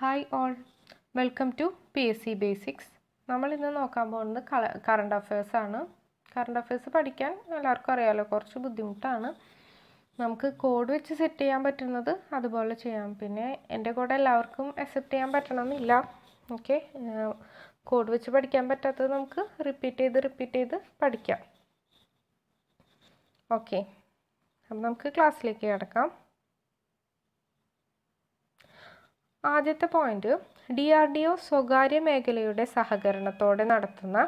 Hi all welcome to P S C basics നമ്മൾ ഇന്ന് നോക്കാൻ പോകുന്നത് കറണ്ട് അഫയേഴ്സ് ആണ്. കറണ്ട് അഫയേഴ്സ് പഠിക്കാൻ എല്ലാവർക്കും അറിയാമല്ലോ കുറച്ച് ബുദ്ധിമുട്ടാണ്. നമുക്ക് കോഡ് വെച്ച് സെറ്റ് ചെയ്യാൻ പറ്റുന്നത് അതുപോലെ ചെയ്യാം. പിന്നെ എന്റെ കൂടെ എല്ലാവർക്കും അക്സെപ്റ്റ് ചെയ്യാൻ പറ്റണമെന്നില്ല. ഓക്കെ കോഡ് വെച്ച് പഠിക്കാൻ പറ്റാത്തത് നമുക്ക് റിപ്പീറ്റ് ചെയ്ത് റിപ്പീറ്റ് ചെയ്ത് പഠിക്കാം. ഓക്കെ അപ്പം നമുക്ക് ക്ലാസ്സിലേക്ക് കിടക്കാം. ആദ്യത്തെ point D R D O സ്വകാര്യ മേഖലയുടെ സഹകരണത്തോടെ നടത്തുന്ന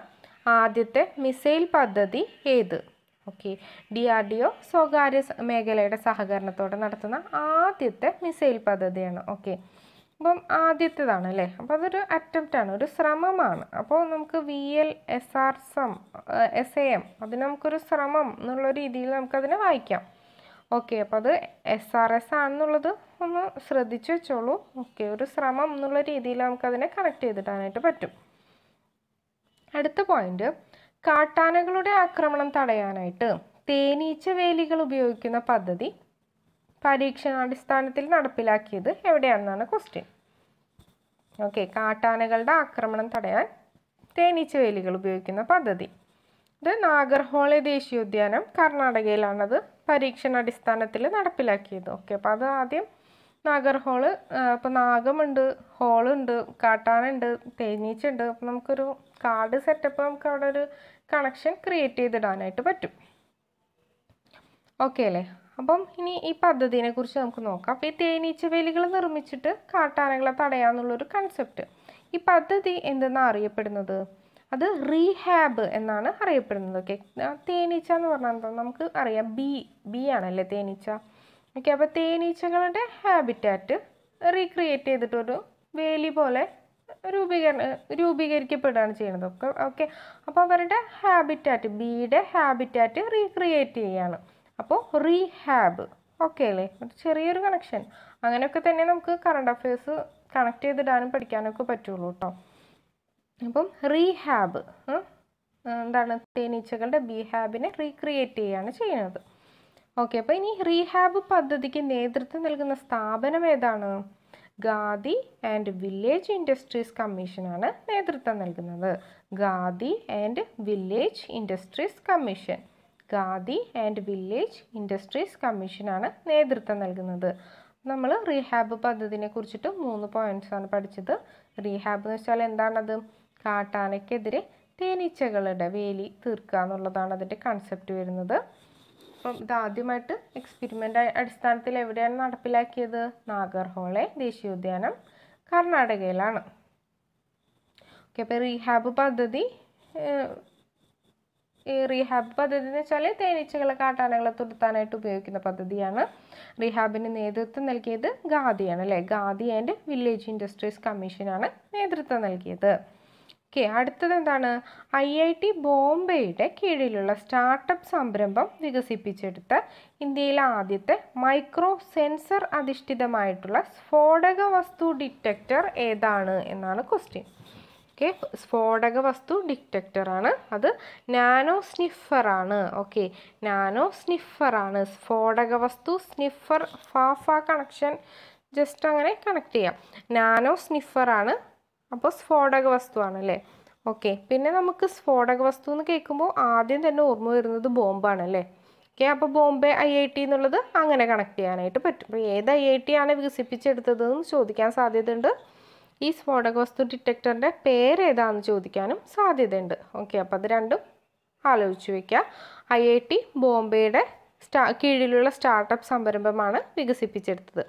ആദ്യത്തെ മിസൈൽ പദ്ധതി ഏത്? Okay D R D O സ്വകാര്യ മേഖലയുടെ സഹകരണത്തോടെ നടത്തുന്ന ആദ്യത്തെ മിസൈൽ പദ്ധതിയാണ്. ഓക്കെ അപ്പം ആദ്യത്തേതാണ് അല്ലേ? അപ്പോൾ അതൊരു അറ്റംപ്റ്റാണ് ഒരു ശ്രമമാണ്. അപ്പോൾ നമുക്ക് V L S R SAM S A M അതിന് നമുക്കൊരു ശ്രമം എന്നുള്ള രീതിയിൽ നമുക്കതിനെ വായിക്കാം. ഓക്കെ അപ്പോൾ അത് എസ് ആർ എസ് ആണെന്നുള്ളത് ഒന്ന് ശ്രദ്ധിച്ചു വെച്ചോളൂ. ഓക്കെ ഒരു ശ്രമം എന്നുള്ള രീതിയിൽ നമുക്കതിനെ കണക്ട് ചെയ്തിടാനായിട്ട് പറ്റും. അടുത്ത പോയിന്റ് കാട്ടാനകളുടെ ആക്രമണം തടയാനായിട്ട് തേനീച്ച വേലികൾ ഉപയോഗിക്കുന്ന പദ്ധതി പരീക്ഷണാടിസ്ഥാനത്തിൽ നടപ്പിലാക്കിയത് എവിടെയാണെന്നാണ് ക്വസ്റ്റ്യൻ ഓക്കെ കാട്ടാനകളുടെ ആക്രമണം തടയാൻ തേനീച്ച വേലികൾ ഉപയോഗിക്കുന്ന പദ്ധതി. ഇത് നാഗർഹോളെ ദേശീയോദ്യാനം കർണാടകയിലാണത് പരീക്ഷണാടിസ്ഥാനത്തിൽ നടപ്പിലാക്കിയത്. ഓക്കെ അപ്പോൾ അത് ആദ്യം നാഗർഹോൾ അപ്പോൾ നാഗമുണ്ട് ഹോളുണ്ട് കാട്ടാനുണ്ട് തേനീച്ച ഉണ്ട് അപ്പം നമുക്കൊരു കാർഡ് സെറ്റപ്പ് നമുക്ക് അവിടെ ഒരു കണക്ഷൻ ക്രിയേറ്റ് ചെയ്തിടാനായിട്ട് പറ്റും. ഓക്കെ അല്ലേ? അപ്പം ഇനി ഈ പദ്ധതിനെ കുറിച്ച് നമുക്ക് നോക്കാം. അപ്പോൾ ഈ തേനീച്ച വേലികൾ നിർമ്മിച്ചിട്ട് കാട്ടാനകളെ തടയാന്നുള്ളൊരു കൺസെപ്റ്റ് ഈ പദ്ധതി എന്തെന്നാണ് അറിയപ്പെടുന്നത്? അത് റീഹാബ് എന്നാണ് അറിയപ്പെടുന്നത്. ഓക്കെ തേനീച്ച എന്ന് പറഞ്ഞാൽ എന്താ? നമുക്ക് അറിയാം. ബി ബി ആണല്ലേ തേനീച്ച? ഓക്കെ അപ്പോൾ തേനീച്ചകളുടെ ഹാബിറ്റാറ്റ് റീക്രിയേറ്റ് ചെയ്തിട്ടൊരു വേലി പോലെ രൂപീകരണ രൂപീകരിക്കപ്പെടുകയാണ് ചെയ്യുന്നത്. ഒക്കെ ഓക്കെ. അപ്പോൾ അവരുടെ ഹാബിറ്റാറ്റ് ബീയുടെ ഹാബിറ്റാറ്റ് റീക്രിയേറ്റ് ചെയ്യുകയാണ്. അപ്പോൾ റീഹാബ് ഓക്കെ അല്ലേ? ഒരു ചെറിയൊരു കണക്ഷൻ അങ്ങനെയൊക്കെ തന്നെ നമുക്ക് കറണ്ട് അഫയേഴ്സ് കണക്ട് ചെയ്തിടാനും പഠിക്കാനൊക്കെ പറ്റുള്ളൂ കേട്ടോ അപ്പം റീഹാബ് എന്താണ്? തേനീച്ചകളുടെ ബി ഹാബിനെ റീക്രിയേറ്റ് ചെയ്യുകയാണ് ചെയ്യുന്നത്. ഓക്കെ അപ്പോൾ ഇനി റീഹാബ് പദ്ധതിക്ക് നേതൃത്വം നൽകുന്ന സ്ഥാപനം ഏതാണ്? ഗാദി ആൻഡ് വില്ലേജ് ഇൻഡസ്ട്രീസ് കമ്മീഷനാണ് നേതൃത്വം നൽകുന്നത്. Khadi and village industries commission. Khadi and village industries കമ്മീഷനാണ് നേതൃത്വം നൽകുന്നത്. നമ്മൾ റീഹാബ് പദ്ധതിനെ കുറിച്ചിട്ട് മൂന്ന് പോയിന്റ്സ് ആണ് പഠിച്ചത്. റീഹാബ് എന്ന് വെച്ചാൽ എന്താണത്? കാട്ടാനയ്ക്കെതിരെ തേനീച്ചകളുടെ വേലി തീർക്കുക എന്നുള്ളതാണ് അതിന്റെ കൺസെപ്റ്റ് വരുന്നത്. അപ്പം ഇതാദ്യമായിട്ട് എക്സ്പെരിമെന്റ് അടിസ്ഥാനത്തിൽ എവിടെയാണ് നടപ്പിലാക്കിയത്? നാഗർഹോളെ ദേശീയോദ്യാനം കർണാടകയിലാണ്. ഓക്കെ അപ്പോൾ റീഹാബ് പദ്ധതി ഈ റീഹാബ് പദ്ധതി എന്ന് വെച്ചാൽ തേനീച്ചകളെ കാട്ടാനകളെ തുരത്താനായിട്ട് ഉപയോഗിക്കുന്ന പദ്ധതിയാണ്. റീഹാബിന് നേതൃത്വം നൽകിയത് ഗാദിയാണ് അല്ലേ? ഗാദി ആൻഡ് വില്ലേജ് ഇൻഡസ്ട്രീസ് കമ്മീഷനാണ് നേതൃത്വം നൽകിയത്. ഓക്കെ അടുത്തത് എന്താണ്? ഐ ഐ ടി ബോംബെയുടെ കീഴിലുള്ള സ്റ്റാർട്ടപ്പ് സംരംഭം വികസിപ്പിച്ചെടുത്ത് ഇന്ത്യയിലെ ആദ്യത്തെ മൈക്രോ സെൻസർ അധിഷ്ഠിതമായിട്ടുള്ള സ്ഫോടക വസ്തു ഡിറ്റക്ടർ ഏതാണ് എന്നാണ് ക്വസ്റ്റ്യൻ. ഓക്കെ സ്ഫോടക വസ്തു ഡിറ്റക്ടറാണ്. അത് നാനോ സ്നിഫറാണ് ഓക്കെ നാനോ സ്നിഫറാണ് സ്ഫോടക വസ്തു സ്നിഫർ ഫാഫ കണക്ഷൻ. ജസ്റ്റ് അങ്ങനെ കണക്ട് ചെയ്യാം. നാനോ സ്നിഫറാണ് അപ്പോൾ സ്ഫോടക വസ്തുവാണ് അല്ലേ ഓക്കെ പിന്നെ നമുക്ക് സ്ഫോടക വസ്തു എന്ന് കേൾക്കുമ്പോൾ ആദ്യം തന്നെ ഓർമ്മ വരുന്നത് ബോംബാണ് അല്ലേ ഓക്കെ അപ്പോൾ ബോംബെ ഐ ഐ ടി എന്നുള്ളത് അങ്ങനെ കണക്ട് ചെയ്യാനായിട്ട് പറ്റും. അപ്പോൾ ഏത് ഐ ഐ ടി ആണ് വികസിപ്പിച്ചെടുത്തതെന്ന് ചോദിക്കാൻ സാധ്യതയുണ്ട്. ഈ സ്ഫോടക വസ്തു ഡിറ്റക്ടറിന്റെ പേര് ഏതാണെന്ന് ചോദിക്കാനും സാധ്യതയുണ്ട്. ഓക്കെ അപ്പോൾ അത് രണ്ടും ആലോചിച്ച് വയ്ക്കുക ഐ ഐ ടി ബോംബെയുടെ സ്റ്റാ കീഴിലുള്ള സ്റ്റാർട്ടപ്പ് സംരംഭമാണ് വികസിപ്പിച്ചെടുത്തത്.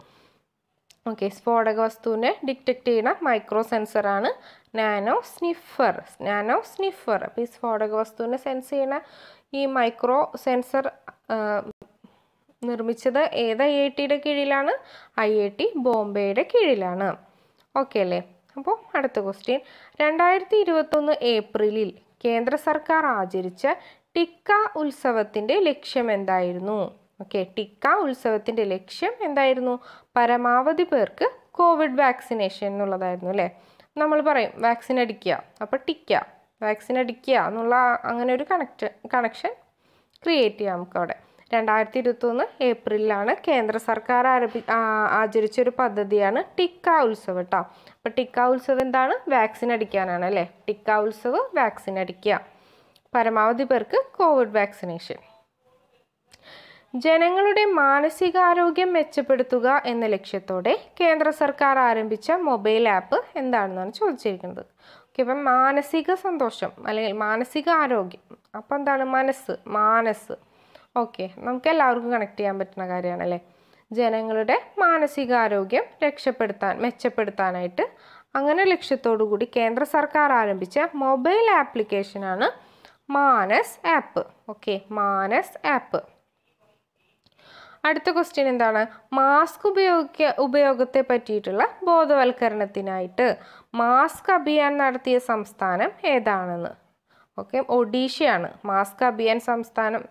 ഓക്കെ സ്ഫോടക വസ്തുവിനെ ഡിറ്റക്ട് ചെയ്യുന്ന മൈക്രോ സെൻസറാണ് നാനോ സ്നിഫർ നാനോ സ്നിഫർ അപ്പോൾ ഈ സ്ഫോടക വസ്തുവിനെ സെൻസ് ചെയ്യുന്ന ഈ മൈക്രോ സെൻസർ നിർമ്മിച്ചത് ഏത്? ഐ ഐ ടിയുടെ കീഴിലാണ്. ഐ ഐ ടി ബോംബെയുടെ കീഴിലാണ്. ഓക്കെ അല്ലേ? അപ്പോൾ അടുത്ത ക്വസ്റ്റ്യൻ രണ്ടായിരത്തി ഇരുപത്തൊന്ന് ഏപ്രിലിൽ കേന്ദ്ര സർക്കാർ ആചരിച്ച ടിക്ക ഉത്സവത്തിന്റെ ലക്ഷ്യം എന്തായിരുന്നു? ഓക്കെ ടിക്ക ഉത്സവത്തിന്റെ ലക്ഷ്യം എന്തായിരുന്നു? പരമാവധി പേർക്ക് കോവിഡ് വാക്സിനേഷൻ എന്നുള്ളതായിരുന്നു അല്ലേ? നമ്മൾ പറയും വാക്സിൻ അടിക്കുക. അപ്പോൾ ടിക്ക വാക്സിൻ അടിക്കുക എന്നുള്ള അങ്ങനെ ഒരു കണക്ട് കണക്ഷൻ ക്രിയേറ്റ് ചെയ്യാം നമുക്ക് അവിടെ. രണ്ടായിരത്തി ഇരുപത്തൊന്ന് ഏപ്രിലാണ് കേന്ദ്ര സർക്കാർ ആരംഭി ആചരിച്ചൊരു പദ്ധതിയാണ് ടിക്ക ഉത്സവം കേട്ടോ അപ്പോൾ ടിക്ക ഉത്സവം എന്താണ്? വാക്സിൻ അടിക്കാനാണ് അല്ലേ? ടിക്ക ഉത്സവം വാക്സിൻ അടിക്കുക. പരമാവധി പേർക്ക് കോവിഡ് വാക്സിനേഷൻ. ജനങ്ങളുടെ മാനസികാരോഗ്യം മെച്ചപ്പെടുത്തുക എന്ന ലക്ഷ്യത്തോടെ കേന്ദ്ര സർക്കാർ ആരംഭിച്ച മൊബൈൽ ആപ്പ് എന്താണെന്നാണ് ചോദിച്ചിരിക്കുന്നത്. ഓക്കെ അപ്പം മാനസിക സന്തോഷം അല്ലെങ്കിൽ മാനസിക ആരോഗ്യം. അപ്പം എന്താണ്? മനസ്സ് മാനസ് ഓക്കെ നമുക്ക് എല്ലാവർക്കും കണക്ട് ചെയ്യാൻ പറ്റുന്ന കാര്യമാണല്ലേ? ജനങ്ങളുടെ മാനസികാരോഗ്യം രക്ഷപ്പെടുത്താൻ മെച്ചപ്പെടുത്താനായിട്ട് അങ്ങനെ ലക്ഷ്യത്തോടു കൂടി കേന്ദ്ര സർക്കാർ ആരംഭിച്ച മൊബൈൽ ആപ്ലിക്കേഷനാണ് Manas app. Okay Manas app. അടുത്ത ക്വസ്റ്റ്യൻ എന്താണ്? മാസ്ക് ഉപയോഗിക്ക ഉപയോഗത്തെ പറ്റിയിട്ടുള്ള ബോധവൽക്കരണത്തിനായിട്ട് മാസ്ക് അഭിയാൻ നടത്തിയ സംസ്ഥാനം ഏതാണെന്ന്? ഓക്കെ ഒഡീഷയാണ്. മാസ്ക് അഭിയാൻ സംസ്ഥാനം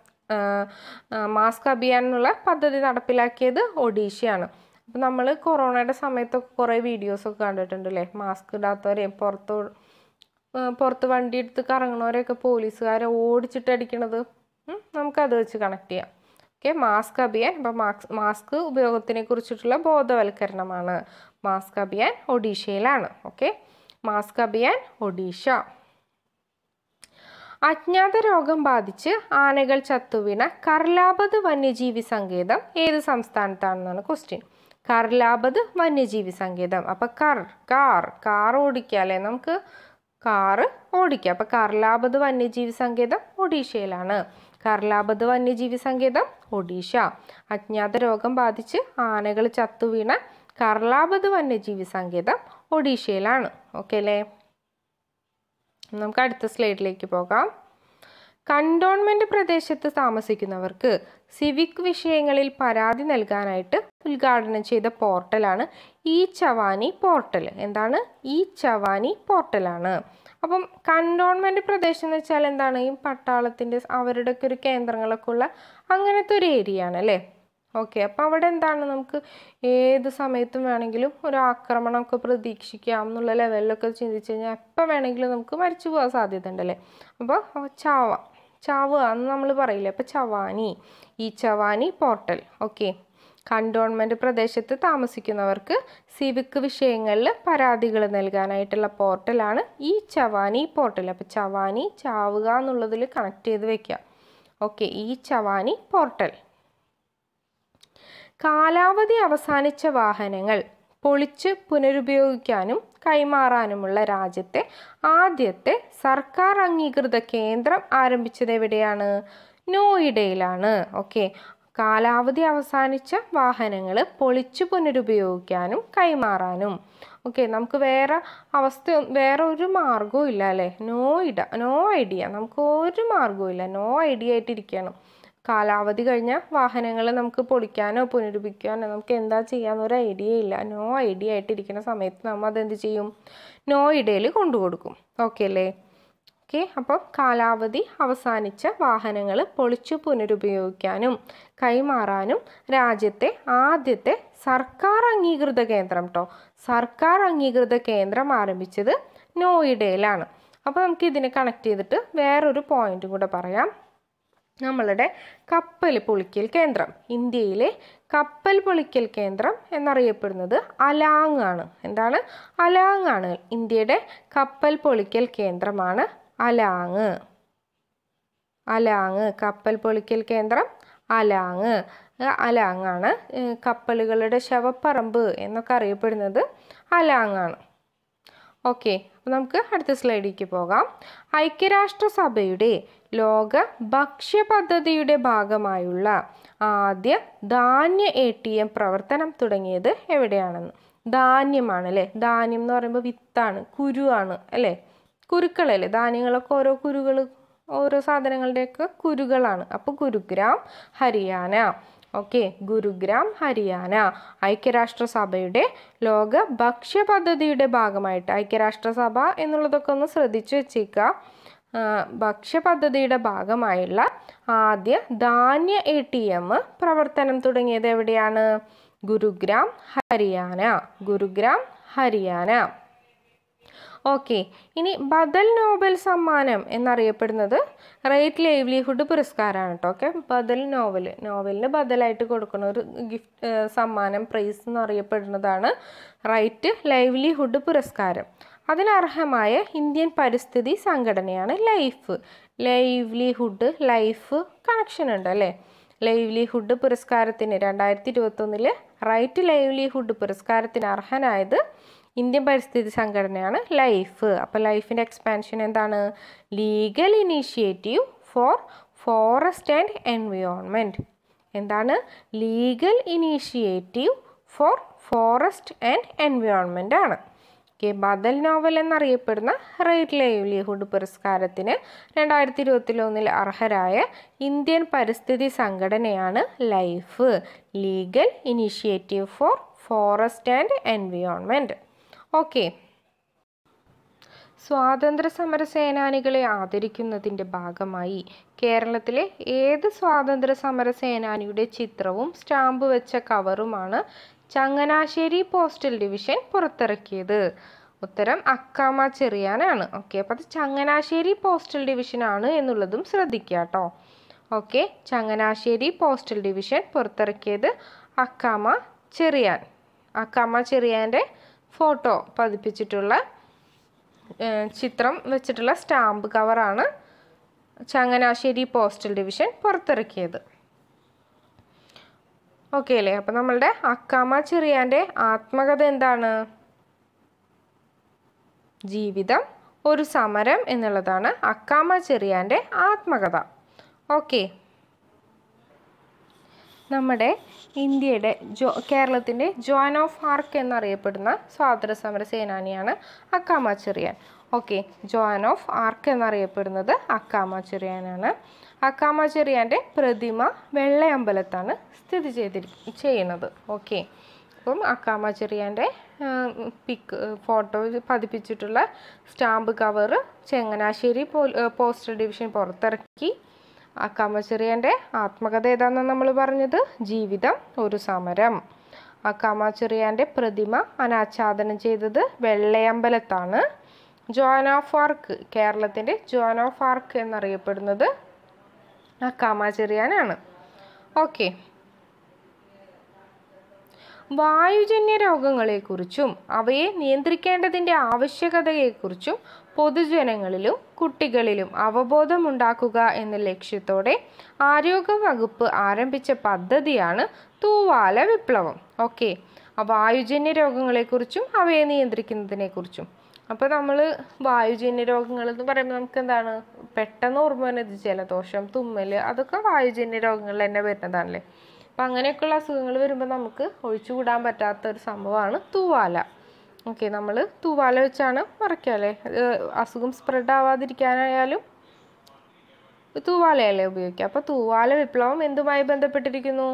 മാസ്ക് അഭിയാൻ എന്നുള്ള പദ്ധതി നടപ്പിലാക്കിയത് ഒഡീഷയാണ്. അപ്പോൾ നമ്മൾ കൊറോണയുടെ സമയത്തൊക്കെ കുറേ വീഡിയോസൊക്കെ കണ്ടിട്ടുണ്ട് അല്ലേ മാസ്ക് ഇടാത്തവരെയും പുറത്ത് പുറത്ത് വണ്ടി എടുത്ത് കറങ്ങണവരെയൊക്കെ പോലീസുകാരെ ഓടിച്ചിട്ട് അടിക്കണത് നമുക്കത് വെച്ച് കണക്ട് ചെയ്യാം. ഓക്കെ മാസ്ക് അഭിയാൻ അപ്പോൾ മാസ്ക് മാസ്ക് ഉപയോഗത്തിനെ കുറിച്ചിട്ടുള്ള ബോധവൽക്കരണമാണ്. Mask Abhiyan ഒഡീഷയിലാണ്. Okay mask Abhiyan Odisha. അജ്ഞാത രോഗം ബാധിച്ച് ആനകൾ ചത്തുവീണ കർലാബദ് വന്യജീവി സങ്കേതം ഏത് സംസ്ഥാനത്താണെന്നാണ് ക്വസ്റ്റ്യൻ കർലാബദ് വന്യജീവി സങ്കേതം. അപ്പം കർ കാർ കാർ ഓടിക്കുക അല്ലേ? നമുക്ക് കാറ് ഓടിക്കുക അപ്പം കർലാബദ് വന്യജീവി സങ്കേതം ഒഡീഷയിലാണ്. കർലാബദ് വന്യജീവി സങ്കേതം ഒഡീഷ. അജ്ഞാത രോഗം ബാധിച്ച് ആനകൾ ചത്തുവീണ കർലാബദ് വന്യജീവി സങ്കേതം ഒഡീഷയിലാണ്. ഓക്കെ അല്ലേ? നമുക്ക് അടുത്ത സ്ലൈഡിലേക്ക് പോകാം. കണ്ടോൺമെന്റ് പ്രദേശത്ത് താമസിക്കുന്നവർക്ക് സിവിക് വിഷയങ്ങളിൽ പരാതി നൽകാനായിട്ട് ഉദ്ഘാടനം ചെയ്ത പോർട്ടലാണ് ഈ ചവാനി പോർട്ടൽ. എന്താണ്? ഈ ചവാനി പോർട്ടലാണ്. അപ്പം കണ്ടോൺമെന്റ് പ്രദേശം എന്ന് വെച്ചാൽ എന്താണ്? ഈ പട്ടാളത്തിന്റെ അവരുടെയൊക്കെ ഒരു കേന്ദ്രങ്ങളൊക്കെ ഉള്ള അങ്ങനത്തെ ഒരു ഏരിയ ആണ് അല്ലേ? ഓക്കെ. അപ്പോൾ അവിടെ എന്താണ് നമുക്ക് ഏത് സമയത്തും വേണമെങ്കിലും ഒരു ആക്രമണമൊക്കെ പ്രതീക്ഷിക്കാം എന്നുള്ള ലെവലിലൊക്കെ ചിന്തിച്ച് കഴിഞ്ഞാൽ എപ്പോൾ വേണമെങ്കിലും നമുക്ക് മരിച്ചു പോകാൻ സാധ്യത ഉണ്ടല്ലേ അപ്പോൾ ചാവ. ചാവ എന്ന് നമ്മൾ പറയില്ലേ? അപ്പോൾ ചവാനി. ഈ ചവാനി പോർട്ടൽ. ഓക്കെ. കണ്ടോൺമെന്റ് പ്രദേശത്ത് താമസിക്കുന്നവർക്ക് സിവിക് വിഷയങ്ങളിൽ പരാതികൾ നൽകാനായിട്ടുള്ള പോർട്ടലാണ് ഈ ചവാനി പോർട്ടൽ. അപ്പോൾ ചവാനി ചാവുക എന്നുള്ളതിൽ കണക്ട് ചെയ്ത് വയ്ക്കുക ഓക്കെ ഈ ചവാനി പോർട്ടൽ. കാലാവധി അവസാനിച്ച വാഹനങ്ങൾ പൊളിച്ച് പുനരുപയോഗിക്കാനും കൈമാറാനുമുള്ള രാജ്യത്തെ ആദ്യത്തെ സർക്കാർ അംഗീകൃത കേന്ദ്രം ആരംഭിച്ചത് എവിടെയാണ്? നോയിഡയിലാണ്. ഓക്കെ കാലാവധി അവസാനിച്ച വാഹനങ്ങൾ പൊളിച്ചു പുനരുപയോഗിക്കാനും കൈമാറാനും. ഓക്കെ നമുക്ക് വേറെ അവസ്ഥ വേറെ ഒരു മാർഗവും ഇല്ല അല്ലേ? നോ ഇട നോ ഐഡിയ. നമുക്ക് ഒരു മാർഗവും ഇല്ല. നോ ഐഡിയ ആയിട്ടിരിക്കണം കാലാവധി കഴിഞ്ഞ വാഹനങ്ങൾ നമുക്ക് പൊളിക്കാനോ പുനരുപിക്കാനോ നമുക്ക് എന്താ ചെയ്യാന്നൊരു ഐഡിയ ഇല്ല. നോ ഐഡിയ ആയിട്ടിരിക്കുന്ന സമയത്ത് നമ്മൾ അതെന്ത് ചെയ്യും? നോ ഇടയിൽ കൊണ്ടുകൊടുക്കും. ഓക്കെ അല്ലേ? ഓക്കെ അപ്പോൾ കാലാവധി അവസാനിച്ച വാഹനങ്ങൾ പൊളിച്ചു പുനരുപയോഗിക്കാനും കൈമാറാനും രാജ്യത്തെ ആദ്യത്തെ സർക്കാർ അംഗീകൃത കേന്ദ്രം കേട്ടോ സർക്കാർ അംഗീകൃത കേന്ദ്രം ആരംഭിച്ചത് നോയിഡയിലാണ്. അപ്പോൾ നമുക്ക് ഇതിനെ കണക്ട് ചെയ്തിട്ട് വേറൊരു പോയിന്റ് കൂടെ പറയാം. നമ്മളുടെ കപ്പൽ പൊളിക്കൽ കേന്ദ്രം. ഇന്ത്യയിലെ കപ്പൽ പൊളിക്കൽ കേന്ദ്രം എന്നറിയപ്പെടുന്നത് അലാങ് ആണ്. എന്താണ്? അലാങ് ആണ്. ഇന്ത്യയുടെ കപ്പൽ പൊളിക്കൽ കേന്ദ്രമാണ് അലാങ്. അലാങ് കപ്പൽ പൊളിക്കൽ കേന്ദ്രം. അലാങ്. അലാങ്ങാണ് കപ്പലുകളുടെ ശവപ്പറമ്പ് എന്നൊക്കെ അറിയപ്പെടുന്നത് അലാങ്ങാണ്. ഓക്കെ അപ്പോൾ നമുക്ക് അടുത്ത സ്ലൈഡിലേക്ക് പോകാം. ഐക്യരാഷ്ട്രസഭയുടെ ലോക ഭക്ഷ്യ പദ്ധതിയുടെ ഭാഗമായുള്ള ആദ്യ ധാന്യ എ ടി എം പ്രവർത്തനം തുടങ്ങിയത് എവിടെയാണെന്ന്. ധാന്യമാണ് അല്ലേ ധാന്യം എന്ന് പറയുമ്പോൾ വിത്താണ് കുരുവാണ് അല്ലേ? കുരുക്കളല്ലേ? ധാന്യങ്ങളൊക്കെ ഓരോ കുരുകൾ ഓരോ സാധനങ്ങളുടെയൊക്കെ കുരുകളാണ് അപ്പോൾ ഗുരുഗ്രാം ഹരിയാന. ഓക്കെ ഗുരുഗ്രാം ഹരിയാന. ഐക്യരാഷ്ട്രസഭയുടെ ലോക ഭക്ഷ്യ പദ്ധതിയുടെ ഭാഗമായിട്ട്. ഐക്യരാഷ്ട്രസഭ എന്നുള്ളതൊക്കെ ഒന്ന് ശ്രദ്ധിച്ചു വെച്ചേക്കുക. ഭക്ഷ്യ പദ്ധതിയുടെ ഭാഗമായുള്ള ആദ്യ ധാന്യ എ ടി എം പ്രവർത്തനം തുടങ്ങിയത് എവിടെയാണ്? ഗുരുഗ്രാം ഹരിയാന. ഗുരുഗ്രാം ഹരിയാന. ഓക്കെ. ഇനി ബദൽ നോബൽ സമ്മാനം എന്നറിയപ്പെടുന്നത് റൈറ്റ് ലൈവ്ലിഹുഡ് പുരസ്കാരമാണ് കേട്ടോ. ഓക്കെ. ബദൽ നോവൽ. നോവലിന് ബദലായിട്ട് കൊടുക്കുന്ന ഒരു ഗിഫ്റ്റ് സമ്മാനം പ്രൈസ് എന്നറിയപ്പെടുന്നതാണ് റൈറ്റ് ലൈവ്ലിഹുഡ് പുരസ്കാരം. അതിനർഹമായ ഇന്ത്യൻ പരിസ്ഥിതി സംഘടനയാണ് ലൈഫ്. ലൈവ്ലിഹുഡ് ലൈഫ് കണക്ഷൻ ഉണ്ട് അല്ലേ? ലൈവ്ലിഹുഡ് പുരസ്കാരത്തിന് രണ്ടായിരത്തി ഇരുപത്തൊന്നിൽ റൈറ്റ് ലൈവ്ലിഹുഡ് പുരസ്കാരത്തിന് അർഹനായത് ഇന്ത്യൻ പരിസ്ഥിതി സംഘടനയാണ് ലൈഫ്. അപ്പോൾ ലൈഫിന്റെ എക്സ്പാൻഷൻ എന്താണ്? Legal initiative for forest and environment എന്താണ്? Legal initiative for forest and environment ആണ്. ഓക്കെ ബദൽ നോവൽ എന്നറിയപ്പെടുന്ന റൈറ്റ് ലൈവ്ലിഹുഡ് പുരസ്കാരത്തിന് രണ്ടായിരത്തി ഇരുപത്തിലൊന്നിൽ അർഹരായ ഇന്ത്യൻ പരിസ്ഥിതി സംഘടനയാണ് LIFE. Legal initiative for forest and environment okay. സ്വാതന്ത്ര്യ സമര സേനാനികളെ ആദരിക്കുന്നതിന്റെ ഭാഗമായി കേരളത്തിലെ ഏത് സ്വാതന്ത്ര്യ സമര സേനാനിയുടെ ചിത്രവും സ്റ്റാമ്പ് വെച്ച കവറുമാണ് ചങ്ങനാശ്ശേരി പോസ്റ്റൽ ഡിവിഷൻ പുറത്തിറക്കിയത്. ഉത്തരം അക്കാമ ചെറിയാനാണ്. ഓക്കെ അപ്പോൾ അത് ചങ്ങനാശ്ശേരി പോസ്റ്റൽ ഡിവിഷൻ ആണ് എന്നുള്ളതും ശ്രദ്ധിക്കുക കേട്ടോ. ഓക്കെ ചങ്ങനാശ്ശേരി പോസ്റ്റൽ ഡിവിഷൻ പുറത്തിറക്കിയത് അക്കാമ ചെറിയാൻ. അക്കാമ ചെറിയാന്റെ ഫോട്ടോ പതിപ്പിച്ചിട്ടുള്ള ചിത്രം വെച്ചിട്ടുള്ള സ്റ്റാമ്പ് കവറാണ് ചങ്ങനാശ്ശേരി പോസ്റ്റൽ ഡിവിഷൻ പുറത്തിറക്കിയത്. ഓക്കെ അല്ലേ? അപ്പം നമ്മളുടെ അക്കാമ ചെറിയാന്റെ ആത്മകഥ എന്താണ്? ജീവിതം ഒരു സമരം എന്നുള്ളതാണ് അക്കാമ ചെറിയാന്റെ ആത്മകഥ. ഓക്കെ. നമ്മുടെ ഇന്ത്യയുടെ ജോ കേരളത്തിന്റെ ജോൻ ഓഫ് ആർക്ക് എന്നറിയപ്പെടുന്ന സ്വാതന്ത്ര്യ സമര സേനാനിയാണ് Accamma Cherian okay Joan of Arc എന്നറിയപ്പെടുന്നത് അക്കാമ ചെറിയാനാണ് അക്കാമ ചെറിയാന്റെ പ്രതിമ വെള്ളയമ്പലത്താണ് സ്ഥിതി ചെയ്തി ചെയ്യുന്നത്. ഓക്കെ അപ്പം അക്കാമ ചെറിയാന്റെ pick photo പതിപ്പിച്ചിട്ടുള്ള stamp cover Changanassery postal division പുറത്തിറക്കി. അക്കാമച്ചെറിയന്റെ ആത്മകഥ ഏതാണെന്ന് നമ്മൾ പറഞ്ഞത്? ജീവിതം ഒരു സമരം. ആ കാമാച്ചെറിയാന്റെ പ്രതിമ അനാച്ഛാദനം ചെയ്തത് വെള്ളയമ്പലത്താണ്. ജോൻ ഓഫ് ആർക്ക് കേരളത്തിന്റെ ജോൻ ഓഫ് ആർക്ക് എന്നറിയപ്പെടുന്നത് ആ കാമാച്ചെറിയാനാണ് ഓക്കെ. വായുജന്യ രോഗങ്ങളെക്കുറിച്ചും അവയെ നിയന്ത്രിക്കേണ്ടതിന്റെ ആവശ്യകതയെക്കുറിച്ചും പൊതുജനങ്ങളിലും കുട്ടികളിലും അവബോധമുണ്ടാക്കുക എന്ന ലക്ഷ്യത്തോടെ ആരോഗ്യവകുപ്പ് ആരംഭിച്ച പദ്ധതിയാണ് തൂവാല വിപ്ലവം. ഓക്കെ. വായുജന്യ രോഗങ്ങളെക്കുറിച്ചും അവയെ നിയന്ത്രിക്കുന്നതിനെക്കുറിച്ചും. അപ്പോൾ നമ്മൾ വായുജന്യ രോഗങ്ങൾ എന്ന് പറയുമ്പോൾ നമുക്ക് എന്താണ് പെട്ടെന്ന് ഓർമ്മ വരുന്നത് ജലദോഷം തുമ്മൽ അതൊക്കെ വായുജന്യ രോഗങ്ങളിൽ തന്നെ വരുന്നതാണല്ലേ? അപ്പം അങ്ങനെയൊക്കെയുള്ള അസുഖങ്ങൾ വരുമ്പോൾ നമുക്ക് ഒഴിച്ചുകൂടാൻ പറ്റാത്ത ഒരു സംഭവമാണ് തൂവാല. ഓക്കെ നമ്മൾ തൂവാല വെച്ചാണ് മറയ്ക്കുക അല്ലേ? അസുഖം സ്പ്രെഡ് ആവാതിരിക്കാനായാലും തൂവാലയല്ലേ ഉപയോഗിക്കുക. അപ്പോൾ തൂവാല വിപ്ലവം എന്തുമായി ബന്ധപ്പെട്ടിരിക്കുന്നു?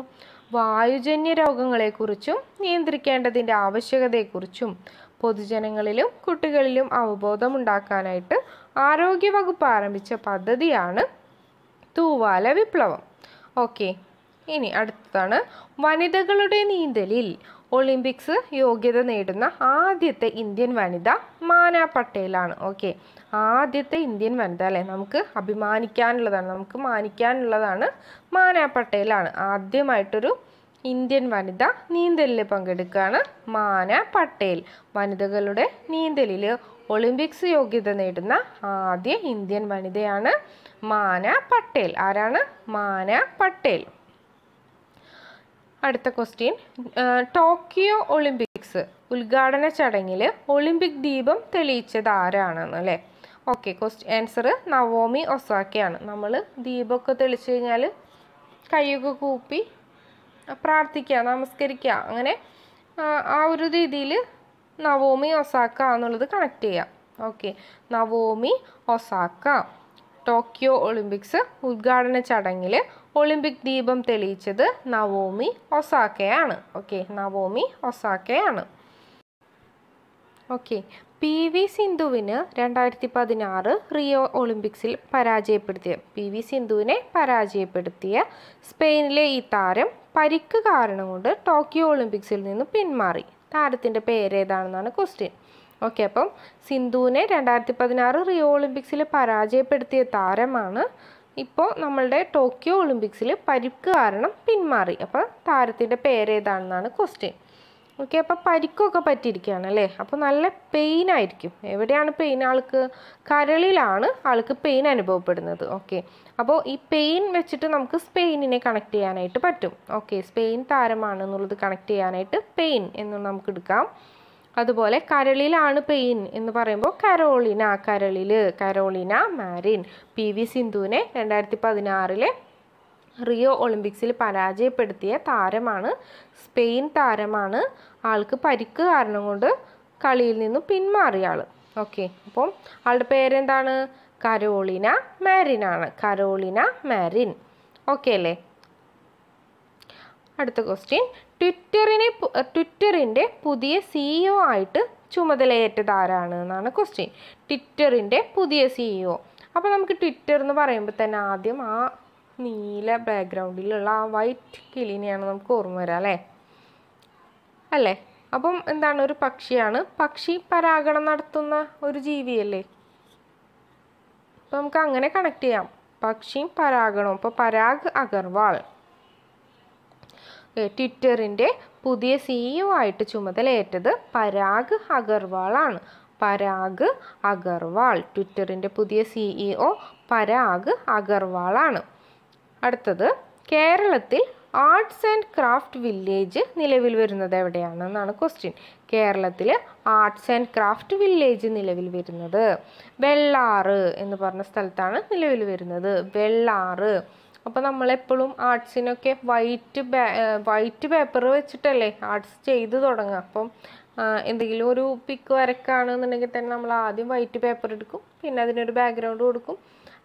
വായുജന്യ രോഗങ്ങളെക്കുറിച്ചും നിയന്ത്രിക്കേണ്ടതിന്റെ ആവശ്യകതയെക്കുറിച്ചും പൊതുജനങ്ങളിലും കുട്ടികളിലും അവബോധമുണ്ടാക്കാനായിട്ട് ആരോഗ്യവകുപ്പ് ആരംഭിച്ച പദ്ധതിയാണ് തൂവാല വിപ്ലവം. ഓക്കെ ഇനി അടുത്തതാണ്. വനിതകളുടെ നീന്തലിൽ ഒളിമ്പിക്സ് യോഗ്യത നേടുന്ന ആദ്യത്തെ ഇന്ത്യൻ വനിത മാന പട്ടേലാണ്. ഓക്കെ ആദ്യത്തെ ഇന്ത്യൻ വനിത അല്ലേ? നമുക്ക് അഭിമാനിക്കാനുള്ളതാണ്. നമുക്ക് മാനിക്കാനുള്ളതാണ് മാന പട്ടേലാണ്. ആദ്യമായിട്ടൊരു ഇന്ത്യൻ വനിത നീന്തലിൽ പങ്കെടുക്കുകയാണ് മാന പട്ടേൽ. വനിതകളുടെ നീന്തലിൽ ഒളിമ്പിക്സ് യോഗ്യത നേടുന്ന ആദ്യ ഇന്ത്യൻ വനിതയാണ് മാന പട്ടേൽ. ആരാണ്? മാന പട്ടേൽ. അടുത്ത ക്വസ്റ്റ്യൻ ടോക്കിയോ ഒളിമ്പിക്സ് ഉദ്ഘാടന ചടങ്ങിൽ ഒളിമ്പിക് ദീപം തെളിയിച്ചത് ആരാണെന്ന് അല്ലേ? ഓക്കെ ക്വസ്റ്റ്യൻ ആൻസർ നവോമി ഒസാക്കയാണ്. നമ്മൾ ദീപമൊക്കെ തെളിച്ചു കഴിഞ്ഞാൽ കൈയൊക്കെ കൂപ്പി പ്രാർത്ഥിക്കുക നമസ്കരിക്കുക. അങ്ങനെ ആ ഒരു രീതിയിൽ നവോമി ഒസാക്ക എന്നുള്ളത് കണക്ട് ചെയ്യാം. Okay Naomi Osaka. Tokyo Olympics ഉദ്ഘാടന ചടങ്ങിൽ ഒളിമ്പിക് ദീപം തെളിയിച്ചത് നവോമി ഒസാക്കയാണ്. ഓക്കെ നവോമി ഒസാക്കയാണ്. ഓക്കെ പി വി സിന്ധുവിന് രണ്ടായിരത്തി പതിനാറ് റിയോ ഒളിമ്പിക്സിൽ പരാജയപ്പെടുത്തിയ പി വി സിന്ധുവിനെ പരാജയപ്പെടുത്തിയ സ്പെയിനിലെ ഈ താരം പരിക്ക് കാരണം കൊണ്ട് ടോക്കിയോ ഒളിമ്പിക്സിൽ നിന്ന് പിന്മാറി. താരത്തിന്റെ പേര് ഏതാണെന്നാണ് ക്വസ്റ്റ്യൻ. ഓക്കെ അപ്പം സിന്ധുവിനെ രണ്ടായിരത്തി പതിനാറ് റിയോ ഒളിമ്പിക്സിൽ പരാജയപ്പെടുത്തിയ താരമാണ് ഇപ്പോൾ നമ്മളുടെ ടോക്കിയോ ഒളിമ്പിക്സിൽ പരിക്ക് കാരണം പിന്മാറി. അപ്പോൾ താരത്തിന്റെ പേരേതാണെന്നാണ് ക്വസ്റ്റ്യൻ ഓക്കെ അപ്പോൾ പരിക്കൊക്കെ പറ്റിയിരിക്കുകയാണ് അല്ലേ? അപ്പോൾ നല്ല പെയിൻ ആയിരിക്കും. എവിടെയാണ് പെയിൻ ആൾക്ക്? കരളിലാണ് ആൾക്ക് പെയിൻ അനുഭവപ്പെടുന്നത്. ഓക്കെ അപ്പോൾ ഈ പെയിൻ വെച്ചിട്ട് നമുക്ക് സ്പെയിനിനെ കണക്ട് ചെയ്യാനായിട്ട് പറ്റും. ഓക്കെ സ്പെയിൻ താരമാണെന്നുള്ളത് കണക്ട് ചെയ്യാനായിട്ട് പെയിൻ എന്ന് നമുക്ക് എടുക്കാം. അതുപോലെ കരളിലാണ് പെയിൻ എന്ന് പറയുമ്പോൾ കരോളിന കരളിൽ കരോളിന മാരിൻ പി വി സിന്ധുവിനെ രണ്ടായിരത്തി പതിനാറിലെ റിയോ ഒളിമ്പിക്സിൽ പരാജയപ്പെടുത്തിയ താരമാണ് സ്പെയിൻ താരമാണ്. ആൾക്ക് പരിക്ക് കാരണം കൊണ്ട് കളിയിൽ നിന്നും പിന്മാറിയ ആൾ ഓക്കെ അപ്പം ആളുടെ പേരെന്താണ്? കരോളിന മാരിനാണ്. Carolina Marin. ഓക്കെ അല്ലേ? അടുത്ത ക്വസ്റ്റ്യൻ ട്വിറ്ററിനെ ട്വിറ്ററിന്റെ പുതിയ സിഇഒ ആയിട്ട് ചുമതലയേറ്റത് ആരാണ് എന്നാണ് ക്വസ്റ്റ്യൻ ട്വിറ്ററിന്റെ പുതിയ സിഇഒ അപ്പോൾ നമുക്ക് ട്വിറ്റർ എന്ന് പറയുമ്പോൾ തന്നെ ആദ്യം ആ നീല ബാക്ക്ഗ്രൗണ്ടിലുള്ള ആ വൈറ്റ് കിളിനെയാണ് നമുക്ക് ഓർമ്മ വരിക അല്ലേ? അല്ലേ? അപ്പം എന്താണ് ഒരു പക്ഷിയാണ്. പക്ഷി പരാഗണം നടത്തുന്ന ഒരു ജീവിയല്ലേ? അപ്പം നമുക്ക് അങ്ങനെ കണക്ട് ചെയ്യാം. പക്ഷിയും പരാഗണവും. ഇപ്പോൾ പരാഗ് അഗർവാൾ. ട്വിറ്ററിന്റെ പുതിയ സിഇഒ ആയിട്ട് ചുമതലയേറ്റത് പരാഗ് അഗർവാളാണ്. പരാഗ് അഗർവാൾ ട്വിറ്ററിന്റെ പുതിയ സിഇഒ പരാഗ് അഗർവാളാണ്. അടുത്തത് കേരളത്തിൽ ആർട്സ് ആൻഡ് ക്രാഫ്റ്റ് വില്ലേജ് നിലവിൽ വരുന്നത് എവിടെയാണെന്നാണ് ക്വസ്റ്റ്യൻ. കേരളത്തിൽ ആർട്സ് ആൻഡ് ക്രാഫ്റ്റ് വില്ലേജ് നിലവിൽ വരുന്നത് വെള്ളാറ് എന്ന് പറഞ്ഞ സ്ഥലത്താണ് നിലവിൽ വരുന്നത്. വെള്ളാറ്. അപ്പോൾ നമ്മളെപ്പോഴും ആർട്സിനൊക്കെ വൈറ്റ് വൈറ്റ് പേപ്പർ വെച്ചിട്ടല്ലേ ആർട്സ് ചെയ്ത് തുടങ്ങുക. അപ്പം എന്തെങ്കിലും ഒരു പിക്ക് വരക്കുകയാണെന്നുണ്ടെങ്കിൽ തന്നെ നമ്മൾ ആദ്യം വൈറ്റ് പേപ്പർ എടുക്കും. പിന്നെ അതിനൊരു ബാക്ക്ഗ്രൗണ്ട് കൊടുക്കും.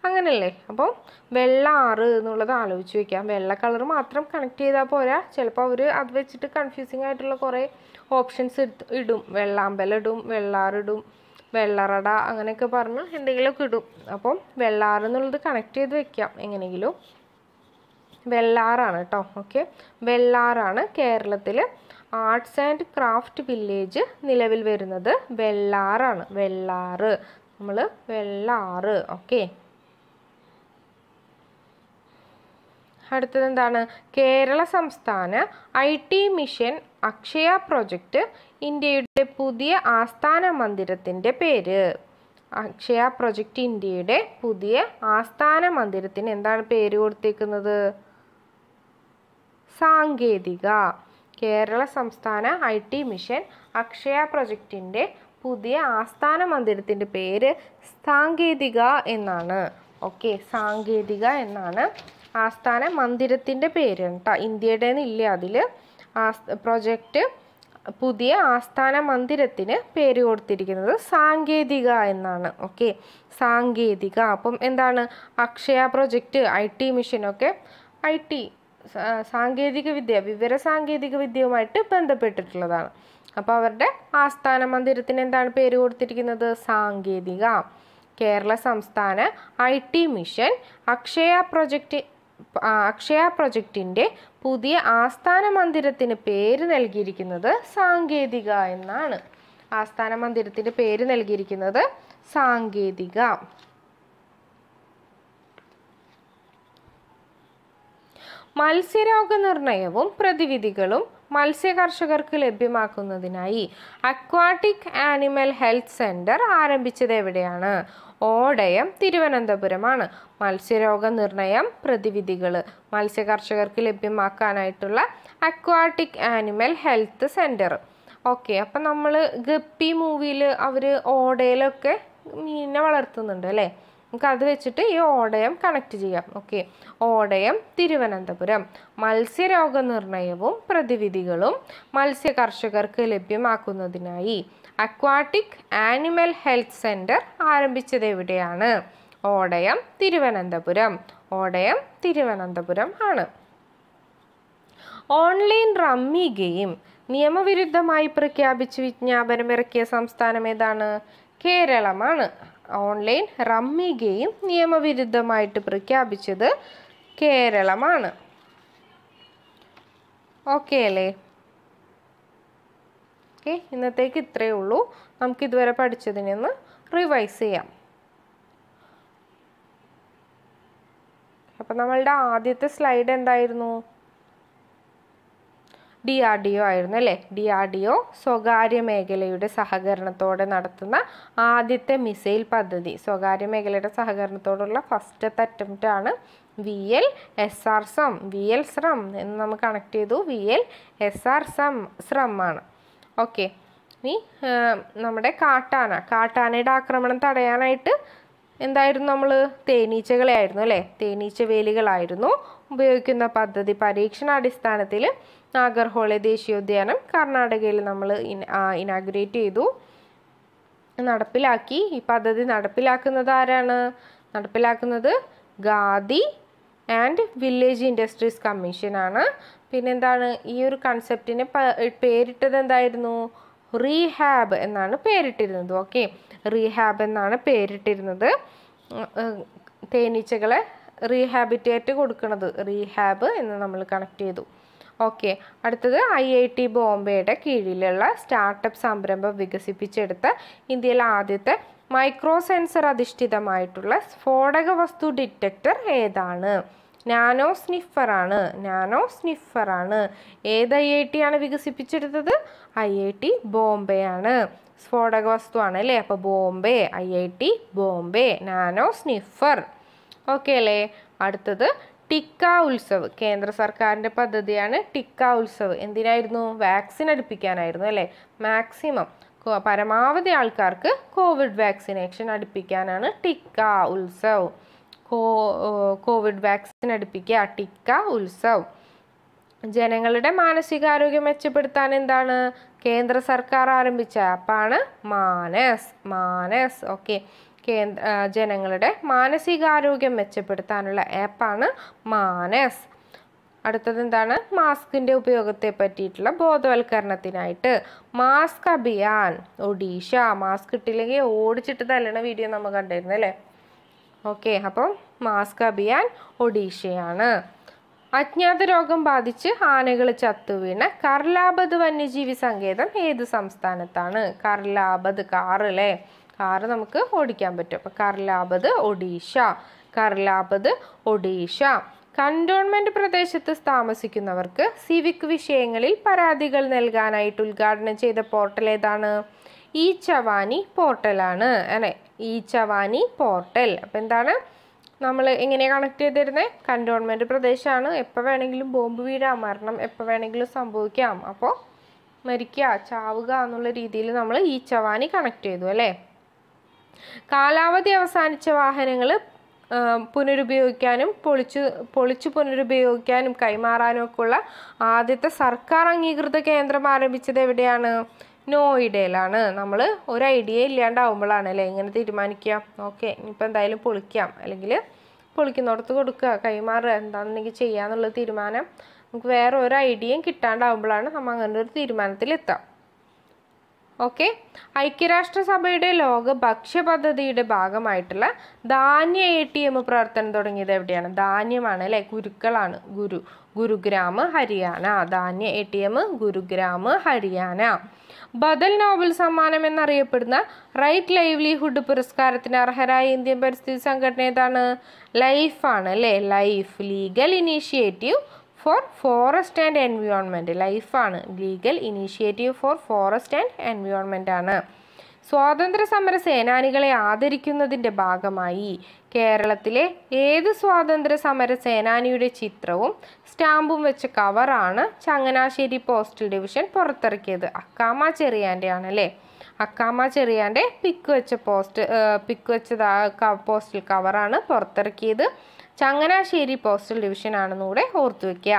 അങ്ങനെയല്ലേ അപ്പോൾ വെള്ള ആറ് എന്നുള്ളത് ആലോചിച്ച് വെക്കാം. വെള്ള കളർ മാത്രം കണക്ട് ചെയ്താൽ പോരാ. ചിലപ്പോൾ അവർ അത് വെച്ചിട്ട് കൺഫ്യൂസിങ് ആയിട്ടുള്ള കുറേ ഓപ്ഷൻസ് ഇടും വെള്ളാമ്പലം ഇടും വെള്ളാറിടും വെള്ളറട അങ്ങനെയൊക്കെ പറഞ്ഞ് എന്തെങ്കിലുമൊക്കെ ഇടും. അപ്പം വെള്ളാറ് എന്നുള്ളത് കണക്ട് ചെയ്ത് വെക്കാം. എങ്ങനെയെങ്കിലും. വെള്ളാറാണ് കേട്ടോ. ഓക്കെ വെള്ളാറാണ് കേരളത്തിൽ ആർട്സ് ആൻഡ് ക്രാഫ്റ്റ് വില്ലേജ് നിലവിൽ വരുന്നത്. വെള്ളാറാണ്. വെള്ളാറ്. നമ്മൾ വെള്ളാറ്. ഓക്കെ അടുത്തത് എന്താണ്? കേരള സംസ്ഥാന I T mission Akshaya project ഇന്ത്യയുടെ പുതിയ ആസ്ഥാന മന്ദിരത്തിന്റെ പേര്. അക്ഷയ പ്രൊജക്റ്റ് ഇന്ത്യയുടെ പുതിയ ആസ്ഥാന മന്ദിരത്തിന് എന്താണ് പേര് കൊടുത്തേക്കുന്നത്? സാങ്കേതിക. കേരള സംസ്ഥാന ഐ ടി മിഷൻ അക്ഷയ പ്രൊജക്റ്റിന്റെ പുതിയ ആസ്ഥാന മന്ദിരത്തിന്റെ പേര് സാങ്കേതിക എന്നാണ്. ഓക്കെ സാങ്കേതിക എന്നാണ് ആസ്ഥാന മന്ദിരത്തിന്റെ പേര് കേട്ടോ. ഇന്ത്യയുടെ ഇല്ല അതിൽ പ്രൊജക്റ്റ് പുതിയ ആസ്ഥാന മന്ദിരത്തിന് പേര് കൊടുത്തിരിക്കുന്നത് സാങ്കേതിക എന്നാണ്. ഓക്കെ സാങ്കേതിക. അപ്പം എന്താണ്? അക്ഷയ പ്രൊജക്റ്റ് ഐ ടി മിഷനൊക്കെ ഐ ടി സാങ്കേതിക വിദ്യ വിവര സാങ്കേതിക വിദ്യയുമായിട്ട് ബന്ധപ്പെട്ടിട്ടുള്ളതാണ്. അപ്പോൾ അവരുടെ ആസ്ഥാന മന്ദിരത്തിന് എന്താണ് പേര് കൊടുത്തിരിക്കുന്നത്? സാങ്കേതിക. കേരള സംസ്ഥാന I T mission Akshaya project Akshaya പ്രൊജക്റ്റിന്റെ പുതിയ ആസ്ഥാന മന്ദിരത്തിന് പേര് നൽകിയിരിക്കുന്നത് സാങ്കേതിക എന്നാണ്. ആസ്ഥാന മന്ദിരത്തിന്റെ പേര് നൽകിയിരിക്കുന്നത് സാങ്കേതിക. മത്സ്യരോഗ നിർണയവും മത്സ്യ കർഷകർക്ക് ലഭ്യമാക്കുന്നതിനായി അക്വാട്ടിക് ആനിമൽ ഹെൽത്ത് സെന്റർ ആരംഭിച്ചത് എവിടെയാണ്? ഓടയം തിരുവനന്തപുരമാണ്. മത്സ്യരോഗ നിർണയം പ്രതിവിധികൾ മത്സ്യകർഷകർക്ക് ലഭ്യമാക്കാനായിട്ടുള്ള aquatic animal health centre okay അപ്പം നമ്മൾ ഗപ്പി മൂവിയിൽ അവർ ഓടയിലൊക്കെ മീനിനെ വളർത്തുന്നുണ്ട് അല്ലേ? നമുക്ക് അത് വെച്ചിട്ട് ഈ ഓടയം കണക്ട് ചെയ്യാം. ഓക്കെ ഓടയം തിരുവനന്തപുരം. മത്സ്യരോഗ നിർണയവും പ്രതിവിധികളും മത്സ്യ കർഷകർക്ക് ലഭ്യമാക്കുന്നതിനായി അക്വാട്ടിക് ആനിമൽ ഹെൽത്ത് സെന്റർ ആരംഭിച്ചത് എവിടെയാണ്? ഓടയം തിരുവനന്തപുരം. ഓടയം തിരുവനന്തപുരം ആണ്. ഓൺലൈൻ റമ്മി ഗെയിം നിയമവിരുദ്ധമായി പ്രഖ്യാപിച്ച് വിജ്ഞാപനം ഇറക്കിയ സംസ്ഥാനം ഏതാണ്? കേരളമാണ്. ഓൺലൈൻ റമ്മി ഗെയിം നിയമവിരുദ്ധമായിട്ട് പ്രഖ്യാപിച്ചത് കേരളമാണ്. ഓക്കെ അല്ലേ? ഓക്കെ ഇന്നത്തേക്ക് ഇത്രയേ ഉള്ളൂ. നമുക്ക് ഇതുവരെ പഠിച്ചതിനെ ഒന്ന് റിവൈസ് ചെയ്യാം. അപ്പം നമ്മളുടെ ആദ്യത്തെ സ്ലൈഡ് എന്തായിരുന്നു? ഡി ആർ ഡി ഒ ആയിരുന്നു അല്ലേ? ഡി ആർ ഡി ഒ സ്വകാര്യ മേഖലയുടെ സഹകരണത്തോടെ നടത്തുന്ന ആദ്യത്തെ മിസൈൽ പദ്ധതി. സ്വകാര്യ മേഖലയുടെ സഹകരണത്തോടുള്ള ഫസ്റ്റത്തെ അറ്റംപ്റ്റ് ആണ് V L S R SAM V L Shram എന്ന് നമ്മൾ കണക്ട് ചെയ്തു. V L S R SAM Shram ആണ്. ഓക്കെ ഇനി നമ്മുടെ കാട്ടാന. കാട്ടാനയുടെ ആക്രമണം തടയാനായിട്ട് എന്തായിരുന്നു നമ്മൾ തേനീച്ചകളെ ആയിരുന്നു അല്ലേ? തേനീച്ച വേലികളായിരുന്നു ഉപയോഗിക്കുന്ന പദ്ധതി പരീക്ഷണാടിസ്ഥാനത്തിൽ നാഗർഹോളെ ദേശീയോദ്യാനം കർണാടകയിൽ നമ്മൾ ഇനാഗുറേറ്റ് ചെയ്തു. നടപ്പിലാക്കി. ഈ പദ്ധതി നടപ്പിലാക്കുന്നത് ആരാണ്? നടപ്പിലാക്കുന്നത് ഗാദി ആൻഡ് വില്ലേജ് ഇൻഡസ്ട്രീസ് കമ്മീഷനാണ് പിന്നെന്താണ്? ഈ ഒരു കൺസെപ്റ്റിന് പേരിട്ടത് എന്തായിരുന്നു? റീഹാബ് എന്നാണ് പേരിട്ടിരുന്നത്. ഓക്കെ റീഹാബ് എന്നാണ് പേരിട്ടിരുന്നത്. തേനീച്ചകളെ റീഹാബിറ്റേറ്റ് കൊടുക്കുന്നത് റീഹാബ് എന്ന് നമ്മൾ കണക്ട് ചെയ്തു. ഓക്കെ. അടുത്തത് ഐ ഐ ടി ബോംബെയുടെ കീഴിലുള്ള സ്റ്റാർട്ടപ്പ് സംരംഭം വികസിപ്പിച്ചെടുത്ത ഇന്ത്യയിലെ ആദ്യത്തെ മൈക്രോ സെൻസർ അധിഷ്ഠിതമായിട്ടുള്ള സ്ഫോടക വസ്തു ഡിറ്റക്ടർ ഏതാണ്? നാനോ സ്നിഫറാണ്. നാനോ സ്നിഫറാണ്. ഏത് ഐ ഐ ടി ആണ് വികസിപ്പിച്ചെടുത്തത്? ഐ ഐ ടി ബോംബെ ആണ് സ്ഫോടക വസ്തു ആണ് അല്ലേ? അപ്പോൾ Bombay I I T Bombay nano sniffer. Okay അല്ലേ? അടുത്തത് ടിക്ക ഉത്സവ് കേന്ദ്ര സർക്കാരിന്റെ പദ്ധതിയാണ് ടിക്ക ഉത്സവ്. എന്തിനായിരുന്നു? വാക്സിൻ അടുപ്പിക്കാനായിരുന്നു അല്ലേ? മാക്സിമം പരമാവധി ആൾക്കാർക്ക് കോവിഡ് വാക്സിനേഷൻ അടുപ്പിക്കാനാണ് ടിക്ക ഉത്സവ്. കോ കോവിഡ് വാക്സിൻ അടുപ്പിക്കുക ടിക്ക ഉത്സവ്. ജനങ്ങളുടെ മാനസികാരോഗ്യം മെച്ചപ്പെടുത്താൻ എന്താണ്? കേന്ദ്ര സർക്കാർ ആരംഭിച്ച ആപ്പാണ് മാനസ് മാനസ്. ഓക്കെ. കേന്ദ്ര ജനങ്ങളുടെ മാനസികാരോഗ്യം മെച്ചപ്പെടുത്താനുള്ള ആപ്പാണ് മാനസ്. അടുത്തത് എന്താണ്? മാസ്കിന്റെ ഉപയോഗത്തെ പറ്റിയിട്ടുള്ള ബോധവൽക്കരണത്തിനായിട്ട്. മാസ്ക് അഭിയാൻ ഒഡീഷ. മാസ്ക് ഇട്ടില്ലെങ്കിൽ ഓടിച്ചിട്ട് തല്ലണ വീഡിയോ നമ്മൾ കണ്ടിരുന്നു അല്ലേ? ഓക്കെ അപ്പം മാസ്ക് അഭിയാൻ ഒഡീഷയാണ്. അജ്ഞാത രോഗം ബാധിച്ച് ആനകൾ ചത്തുവീണ കർലാബദ് വന്യജീവി സങ്കേതം ഏത് സംസ്ഥാനത്താണ്? കർലാബദ് കാറ് അല്ലേ കാറ് നമുക്ക് ഓടിക്കാൻ പറ്റും. അപ്പം കർലാബദ് ഒഡീഷ കർലാബദ് ഒഡീഷ. കണ്ടോൺമെന്റ് പ്രദേശത്ത് താമസിക്കുന്നവർക്ക് സിവിക് വിഷയങ്ങളിൽ പരാതികൾ നൽകാനായിട്ട് ഉദ്ഘാടനം ചെയ്ത പോർട്ടൽ ഏതാണ്? ഈ ചവാനി പോർട്ടലാണ് അല്ലെ? ഈ ചവാനി പോർട്ടൽ. അപ്പം എന്താണ്? നമ്മൾ എങ്ങനെയാണ് കണക്ട് ചെയ്തിരുന്നത് കണ്ടോൺമെന്റ് പ്രദേശമാണ് എപ്പോൾ വേണമെങ്കിലും ബോംബ് വീഴാം മരണം എപ്പോൾ വേണമെങ്കിലും സംഭവിക്കാം. അപ്പോൾ മരിക്കുക ചാവുക എന്നുള്ള രീതിയിൽ നമ്മൾ ഈ ചവാനി കണക്ട് ചെയ്തു അല്ലേ? കാലാവധി അവസാനിച്ച വാഹനങ്ങൾ പുനരുപയോഗിക്കാനും പൊളിച്ചു പൊളിച്ചു പുനരുപയോഗിക്കാനും കൈമാറാനും ഒക്കെ ഉള്ള ആദ്യത്തെ സർക്കാർ അംഗീകൃത കേന്ദ്രം ആരംഭിച്ചത് എവിടെയാണ്? നോയിഡയിലാണ്. നമ്മൾ ഒരു ഐഡിയ ഇല്ലാണ്ടാവുമ്പോഴാണ് അല്ലേ? ഇങ്ങനെ തീരുമാനിക്കുക? ഓക്കെ ഇനിയിപ്പോൾ എന്തായാലും പൊളിക്കാം. അല്ലെങ്കിൽ പൊളിക്കുന്നിടത്ത് കൊടുക്കുക കൈമാറുക എന്താണെന്നെങ്കിൽ ചെയ്യാന്നുള്ള തീരുമാനം. നമുക്ക് വേറെ ഒരു ഐഡിയയും കിട്ടാണ്ടാവുമ്പോഴാണ് നമ്മൾ അങ്ങനെ ഒരു തീരുമാനത്തിലെത്താം. ഓക്കെ ഐക്യരാഷ്ട്രസഭയുടെ ലോക ഭക്ഷ്യ പദ്ധതിയുടെ ഭാഗമായിട്ടുള്ള ധാന്യ എ ടി എം പ്രവർത്തനം തുടങ്ങിയത് എവിടെയാണ്? ധാന്യമാണ് അല്ലേ? ഗുരുക്കളാണ്. ഗുരു ഗുരുഗ്രാം ഹരിയാന. ധാന്യ A T M Gurugram Haryana. ബദൽ നോബൽ സമ്മാനം എന്നറിയപ്പെടുന്ന റൈറ്റ് ലൈവ്ലിഹുഡ് പുരസ്കാരത്തിന് അർഹരായ ഇന്ത്യൻ പരിസ്ഥിതി സംഘടന ഏതാണ്? ലൈഫാണ് അല്ലേ? LIFE legal initiative for forest and environment ലൈഫാണ് legal initiative for forest and environment ആണ്. സ്വാതന്ത്ര്യ സമര സേനാനികളെ ആദരിക്കുന്നതിന്റെ ഭാഗമായി കേരളത്തിലെ ഏത് സ്വാതന്ത്ര്യ സമര സേനാനിയുടെ ചിത്രവും സ്റ്റാമ്പും വെച്ച കവറാണ് ചങ്ങനാശ്ശേരി പോസ്റ്റൽ ഡിവിഷൻ പുറത്തിറക്കിയത്. അക്കാമ ചെറിയാന്റെ ആണല്ലേ അക്കാമ ചെറിയാന്റെ പിക്ക് വെച്ച പോസ്റ്റ് പിക്ക് വെച്ചത് പോസ്റ്റൽ കവറാണ് പുറത്തിറക്കിയത്. ചങ്ങനാശ്ശേരി പോസ്റ്റൽ ഡിവിഷൻ ആണെന്നുകൂടെ ഓർത്തു വയ്ക്കുക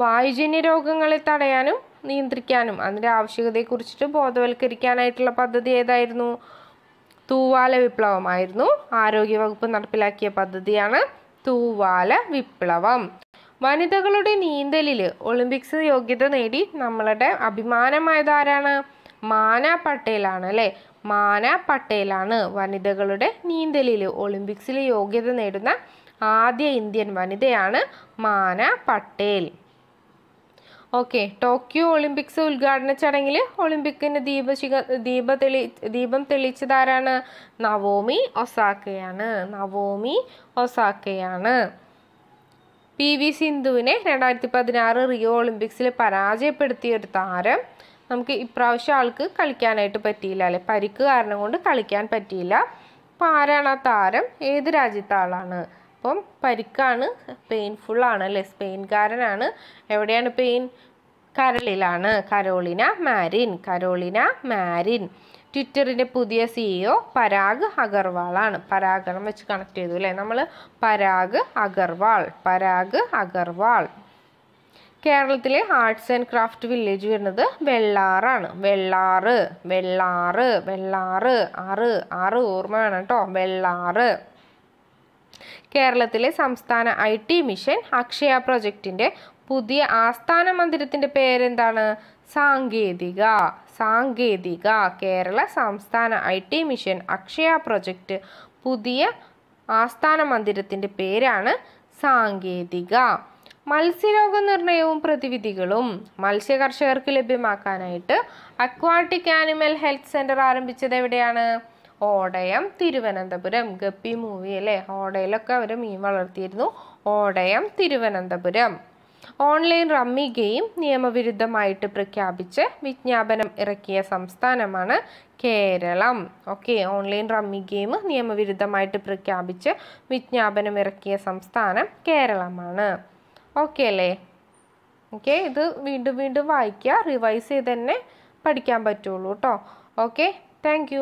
വായുജന്യ രോഗങ്ങളെ തടയാനും നിയന്ത്രിക്കാനും അതിന്റെ ആവശ്യകതയെക്കുറിച്ചിട്ട് ബോധവൽക്കരിക്കാനായിട്ടുള്ള പദ്ധതി ഏതായിരുന്നു? തൂവാല വിപ്ലവമായിരുന്നു. ആരോഗ്യവകുപ്പ് നടപ്പിലാക്കിയ പദ്ധതിയാണ് തൂവാല വിപ്ലവം. വനിതകളുടെ നീന്തലിൽ ഒളിമ്പിക്സ് യോഗ്യത നേടി നമ്മളുടെ അഭിമാനമായത് ആരാണ് മാന പട്ടേലാണ് അല്ലേ? മാന പട്ടേലാണ് വനിതകളുടെ നീന്തലിൽ ഒളിമ്പിക്സിൽ യോഗ്യത നേടുന്ന ആദ്യ ഇന്ത്യൻ വനിതയാണ് മാന പട്ടേൽ. ഓക്കെ ടോക്കിയോ ഒളിമ്പിക്സ് ഉദ്ഘാടന ചടങ്ങിൽ ഒളിമ്പിക്കിന് ദീപശിഖ ദീപ തെളി ദീപം തെളിച്ചതാരാണ്? നവോമി ഒസാക്കയാണ്. നവോമി ഒസാക്കയാണ്. പി വി സിന്ധുവിനെ രണ്ടായിരത്തി പതിനാറ് റിയോ ഒളിമ്പിക്സിൽ പരാജയപ്പെടുത്തിയ ഒരു താരം. നമുക്ക് ഇപ്രാവശ്യം ആൾക്ക് കളിക്കാനായിട്ട് പറ്റിയില്ല അല്ലെ? പരിക്ക് കാരണം കൊണ്ട് കളിക്കാൻ പറ്റിയില്ല. അപ്പോൾ ആരാണ് ആ താരം? ഏത് രാജ്യത്തെ ആളാണ്? അപ്പം പരിക്കാണ് പെയിൻഫുൾ ആണല്ലേ അല്ലേ? സ്പെയിൻകാരനാണ്. എവിടെയാണ് pain കരളിലാണ്. Carolina Marin Carolina Marin. ട്വിറ്ററിന്റെ പുതിയ സിഇഒ പരാഗ് അഗർവാളാണ്. പരാഗണം വെച്ച് കണക്ട് ചെയ്തു അല്ലേ? നമ്മൾ പരാഗ് അഗർവാൾ പരാഗ് അഗർവാൾ. കേരളത്തിലെ ആർട്സ് ആൻഡ് ക്രാഫ്റ്റ് വില്ലേജ് വരുന്നത് വെള്ളാറാണ്. വെള്ളാറ് വെള്ളാറ് വെള്ളാറ് ആറ് ആറ് ഓർമ്മ വേണം കേട്ടോ. വെള്ളാറ്. കേരളത്തിലെ സംസ്ഥാന ഐ ടി മിഷൻ അക്ഷയ പ്രൊജക്റ്റിന്റെ പുതിയ ആസ്ഥാന മന്ദിരത്തിന്റെ പേരെന്താണ്? സാങ്കേതിക. സാങ്കേതിക. കേരള സംസ്ഥാന I T mission Akshaya project പുതിയ ആസ്ഥാന മന്ദിരത്തിന്റെ പേരാണ് സാങ്കേതിക. മത്സ്യരോഗ നിർണയവും പ്രതിവിധികളും മത്സ്യ കർഷകർക്ക് ലഭ്യമാക്കാനായിട്ട് അക്വാട്ടിക് ആനിമൽ ഹെൽത്ത് സെന്റർ ആരംഭിച്ചത് എവിടെയാണ്? ഓടയം തിരുവനന്തപുരം. ഗപ്പി മൂവി അല്ലേ? ഓടയിലൊക്കെ അവർ മീൻ വളർത്തിയിരുന്നു. Odayam Thiruvananthapuram. Online rummy game നിയമവിരുദ്ധമായിട്ട് പ്രഖ്യാപിച്ച് വിജ്ഞാപനം ഇറക്കിയ സംസ്ഥാനമാണ് Keralam. Okay online rummy game നിയമവിരുദ്ധമായിട്ട് പ്രഖ്യാപിച്ച് വിജ്ഞാപനം ഇറക്കിയ സംസ്ഥാനം കേരളമാണ്. ഓക്കെ അല്ലേ? ഓക്കെ ഇത് വീണ്ടും വീണ്ടും വായിക്കുക റിവൈസ് ചെയ്ത് തന്നെ പഠിക്കാൻ പറ്റുള്ളൂ കേട്ടോ ഓക്കെ താങ്ക്